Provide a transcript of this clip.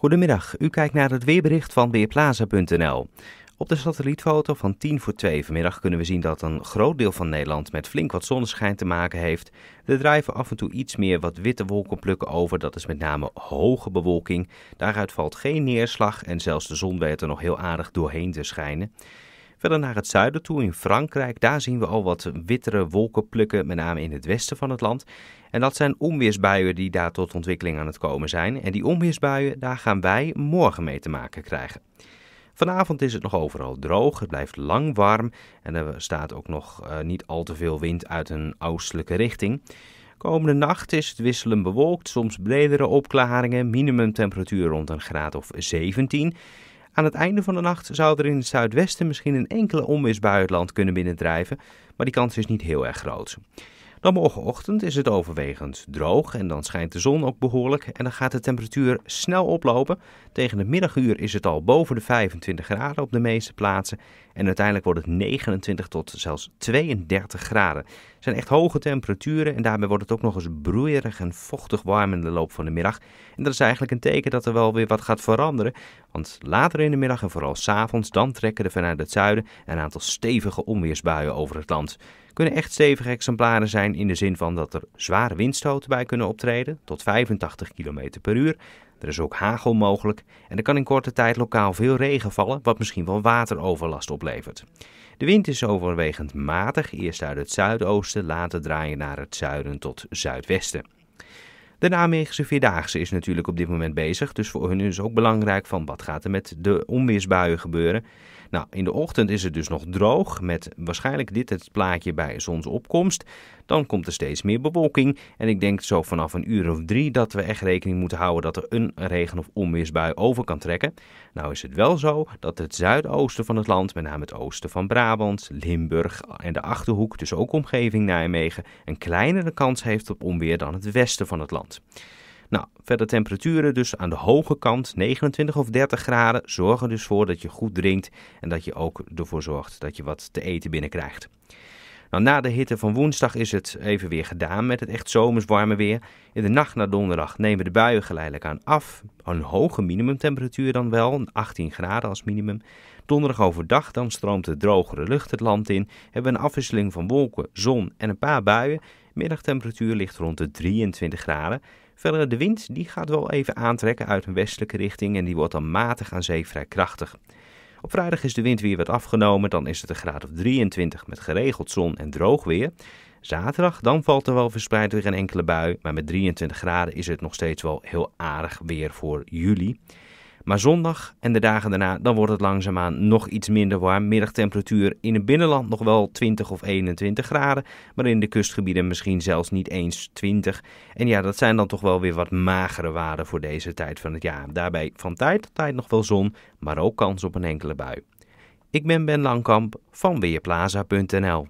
Goedemiddag, u kijkt naar het weerbericht van Weerplaza.nl. Op de satellietfoto van 10 voor 2 vanmiddag kunnen we zien dat een groot deel van Nederland met flink wat zonneschijn te maken heeft. Er drijven af en toe iets meer wat witte wolkenplukken over, dat is met name hoge bewolking. Daaruit valt geen neerslag en zelfs de zon weet er nog heel aardig doorheen te schijnen. Verder naar het zuiden toe in Frankrijk, daar zien we al wat wittere wolkenplukken, met name in het westen van het land. En dat zijn onweersbuien die daar tot ontwikkeling aan het komen zijn. En die onweersbuien, daar gaan wij morgen mee te maken krijgen. Vanavond is het nog overal droog, het blijft lang warm en er staat ook nog uh, niet al te veel wind uit een oostelijke richting. Komende nacht is het wisselend bewolkt, soms bredere opklaringen, minimumtemperatuur rond een graad of 17. Aan het einde van de nacht zou er in het zuidwesten misschien een enkele onweersbui het land kunnen binnendrijven, maar die kans is niet heel erg groot. Dan morgenochtend is het overwegend droog en dan schijnt de zon ook behoorlijk en dan gaat de temperatuur snel oplopen. Tegen het middaguur is het al boven de 25 graden op de meeste plaatsen en uiteindelijk wordt het 29 tot zelfs 32 graden. Het zijn echt hoge temperaturen en daarbij wordt het ook nog eens broeierig en vochtig warm in de loop van de middag. En dat is eigenlijk een teken dat er wel weer wat gaat veranderen, want later in de middag en vooral s'avonds dan trekken er vanuit het zuiden een aantal stevige onweersbuien over het land kunnen echt stevige exemplaren zijn in de zin van dat er zware windstoten bij kunnen optreden, tot 85 km per uur. Er is ook hagel mogelijk en er kan in korte tijd lokaal veel regen vallen, wat misschien wel wateroverlast oplevert. De wind is overwegend matig, eerst uit het zuidoosten, later draaien naar het zuiden tot zuidwesten. De Nijmeegse Vierdaagse is natuurlijk op dit moment bezig, dus voor hun is ook belangrijk van wat gaat er met de onweersbuien gebeuren. Nou, in de ochtend is het dus nog droog, met waarschijnlijk dit het plaatje bij zonsopkomst. Dan komt er steeds meer bewolking en ik denk zo vanaf een uur of drie dat we echt rekening moeten houden dat er een regen- of onweersbui over kan trekken. Nou is het wel zo dat het zuidoosten van het land, met name het oosten van Brabant, Limburg en de Achterhoek, dus ook omgeving Nijmegen, een kleinere kans heeft op onweer dan het westen van het land. Nou, verder temperaturen dus aan de hoge kant, 29 of 30 graden, zorgen dus voor dat je goed drinkt en dat je ook ervoor zorgt dat je wat te eten binnenkrijgt. Nou, na de hitte van woensdag is het even weer gedaan met het echt zomers warme weer. In de nacht naar donderdag nemen de buien geleidelijk aan af. Een hoge minimumtemperatuur dan wel, 18 graden als minimum. Donderdag overdag dan stroomt de drogere lucht het land in. Hebben we een afwisseling van wolken, zon en een paar buien. Middagtemperatuur ligt rond de 23 graden. Verder de wind die gaat wel even aantrekken uit een westelijke richting en die wordt dan matig aan zee vrij krachtig. Op vrijdag is de wind weer wat afgenomen, dan is het een graad of 23 met geregeld zon en droog weer. Zaterdag dan valt er wel verspreid weer een enkele bui, maar met 23 graden is het nog steeds wel heel aardig weer voor juli. Maar zondag en de dagen daarna, dan wordt het langzaamaan nog iets minder warm. Middagtemperatuur in het binnenland nog wel 20 of 21 graden, maar in de kustgebieden misschien zelfs niet eens 20. En ja, dat zijn dan toch wel weer wat magere waarden voor deze tijd van het jaar. Daarbij van tijd tot tijd nog wel zon, maar ook kans op een enkele bui. Ik ben Ben Langkamp van Weerplaza.nl